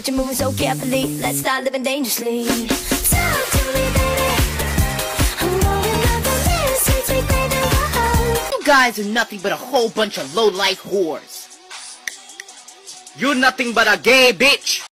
but you're moving so carefully. Let's start living dangerously. Talk to me, baby. I'm going up the list, sweet, sweet baby. Whoa. You guys are nothing but a whole bunch of low-life whores. You're nothing but a gay bitch.